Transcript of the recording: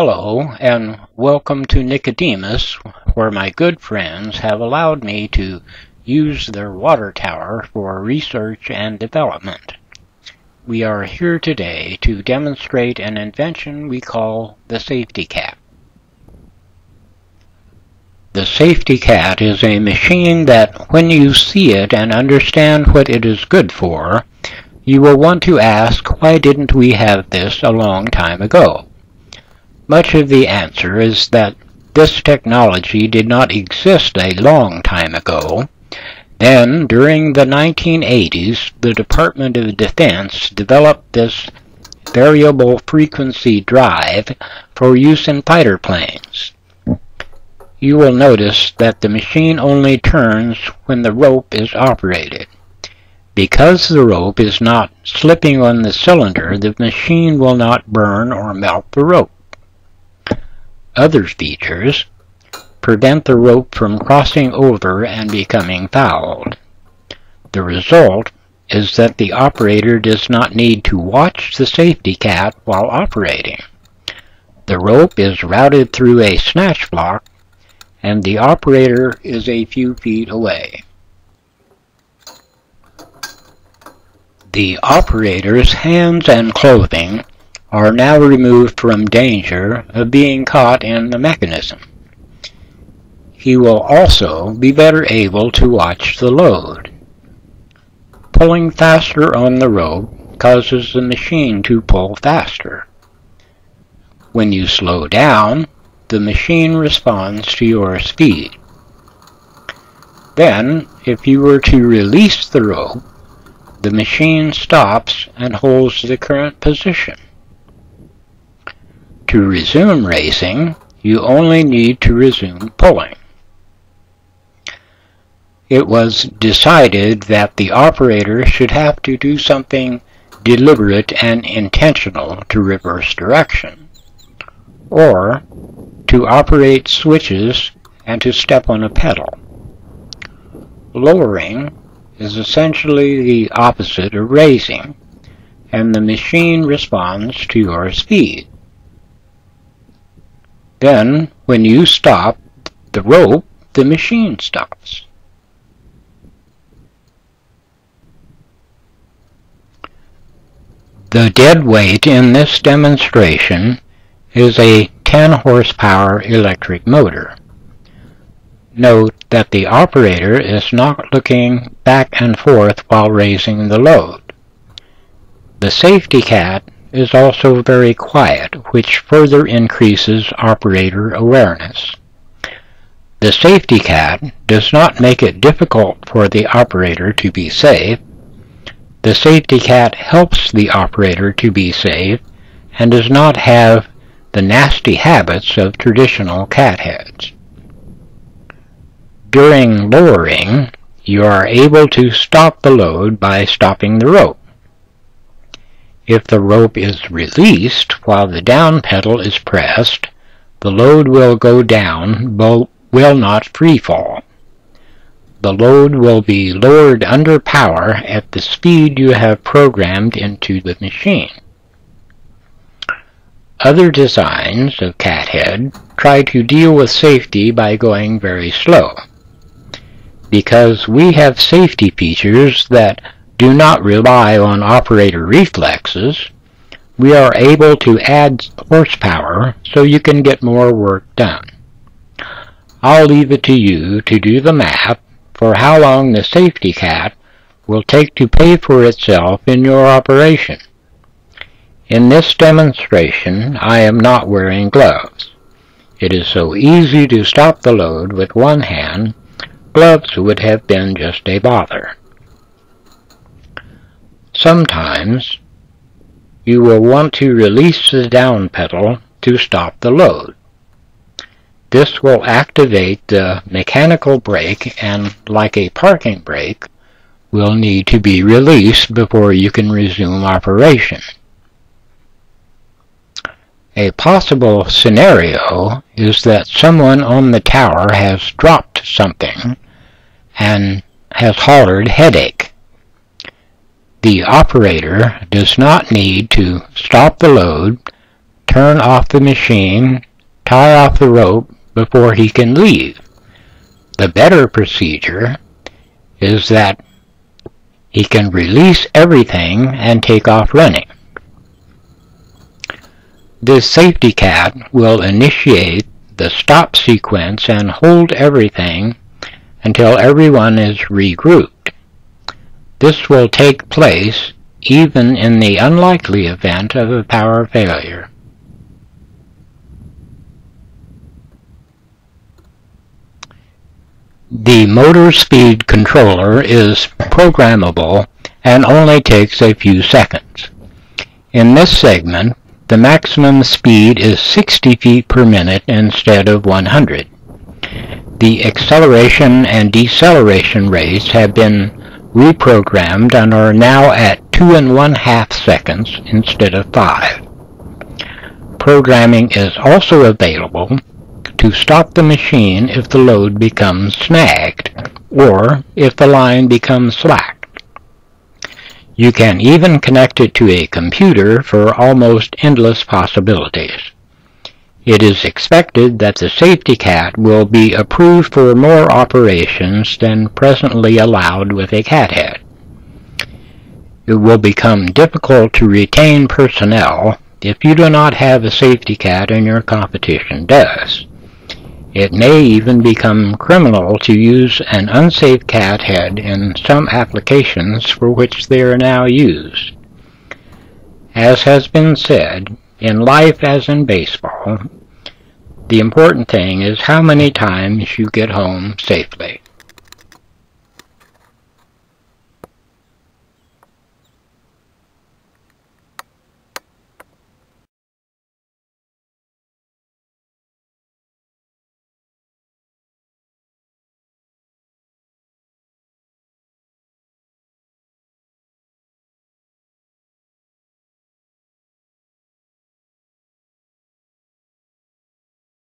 Hello, and welcome to Nicodemus, where my good friends have allowed me to use their water tower for research and development. We are here today to demonstrate an invention we call the Safety Cat. The Safety Cat is a machine that, when you see it and understand what it is good for, you will want to ask, why didn't we have this a long time ago? Much of the answer is that this technology did not exist a long time ago. Then, during the 1980s, the Department of Defense developed this variable frequency drive for use in fighter planes. You will notice that the machine only turns when the rope is operated. Because the rope is not slipping on the cylinder, the machine will not burn or melt the rope. Other features prevent the rope from crossing over and becoming fouled. The result is that the operator does not need to watch the safety cat while operating. The rope is routed through a snatch block and the operator is a few feet away. The operator's hands and clothing are now removed from danger of being caught in the mechanism. He will also be better able to watch the load. Pulling faster on the rope causes the machine to pull faster. When you slow down, the machine responds to your speed. Then, if you were to release the rope, the machine stops and holds the current position. To resume racing, you only need to resume pulling. It was decided that the operator should have to do something deliberate and intentional to reverse direction, or to operate switches and to step on a pedal. Lowering is essentially the opposite of raising, and the machine responds to your speed. Then, when you stop the rope, the machine stops. The dead weight in this demonstration is a 10 horsepower electric motor. Note that the operator is not looking back and forth while raising the load. The safety cat is also very quiet, which further increases operator awareness. The safety cat does not make it difficult for the operator to be safe. The safety cat helps the operator to be safe and does not have the nasty habits of traditional cat heads. During lowering, you are able to stop the load by stopping the rope. If the rope is released while the down pedal is pressed, the load will go down but will not free fall. The load will be lowered under power at the speed you have programmed into the machine. Other designs of Cathead try to deal with safety by going very slow because we have safety features that do not rely on operator reflexes, we are able to add horsepower so you can get more work done. I'll leave it to you to do the math for how long the safety cat will take to pay for itself in your operation. In this demonstration, I am not wearing gloves. It is so easy to stop the load with one hand gloves would have been just a bother. Sometimes you will want to release the down pedal to stop the load. This will activate the mechanical brake and, like a parking brake, will need to be released before you can resume operation. A possible scenario is that someone on the tower has dropped something and has hollered headache. The operator does not need to stop the load, turn off the machine, tie off the rope before he can leave. The better procedure is that he can release everything and take off running. This safety cat will initiate the stop sequence and hold everything until everyone is regrouped. This will take place even in the unlikely event of a power failure. The motor speed controller is programmable and only takes a few seconds. In this segment, the maximum speed is 60 feet per minute instead of 100. The acceleration and deceleration rates have been reprogrammed and are now at two and one half seconds instead of five. Programming is also available to stop the machine if the load becomes snagged or if the line becomes slack. You can even connect it to a computer for almost endless possibilities. It is expected that the safety cat will be approved for more operations than presently allowed with a cat head. It will become difficult to retain personnel if you do not have a safety cat and your competition does. It may even become criminal to use an unsafe cat head in some applications for which they are now used. As has been said, in life as in baseball, the important thing is how many times you get home safely.